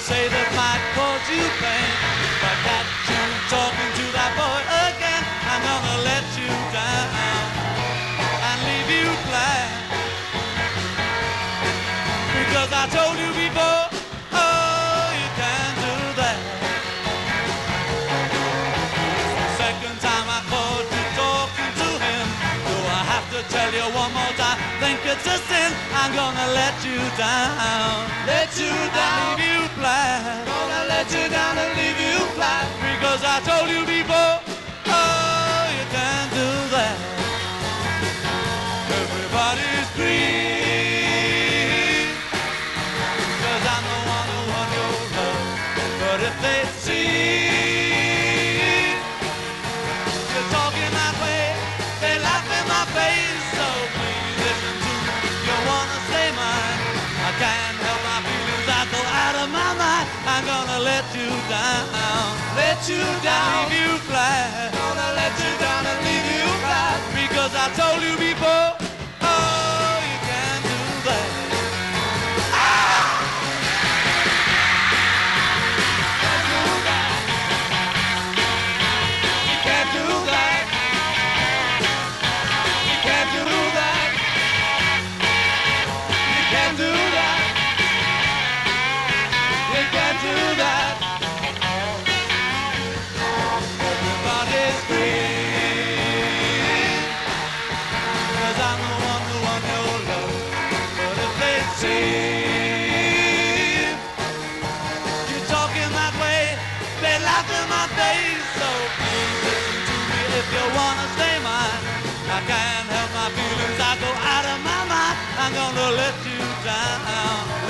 say that might cause you pain. If I catch you talking to that boy again, I'm gonna let you down and leave you blind. Because I told you before. A I'm gonna let you down. Let you down. Leave you flat. Gonna let you down and leave you flat. Because I told you before, oh, you can't do that. Everybody's free. Cause I'm the one who won your love. But if they I'm gonna let you down. Let you down. Leave you flat. Gonna let you down and leave you flat. Because I told you wanna stay mine. I can't help my feelings. I go out of my mind. I'm gonna let you down.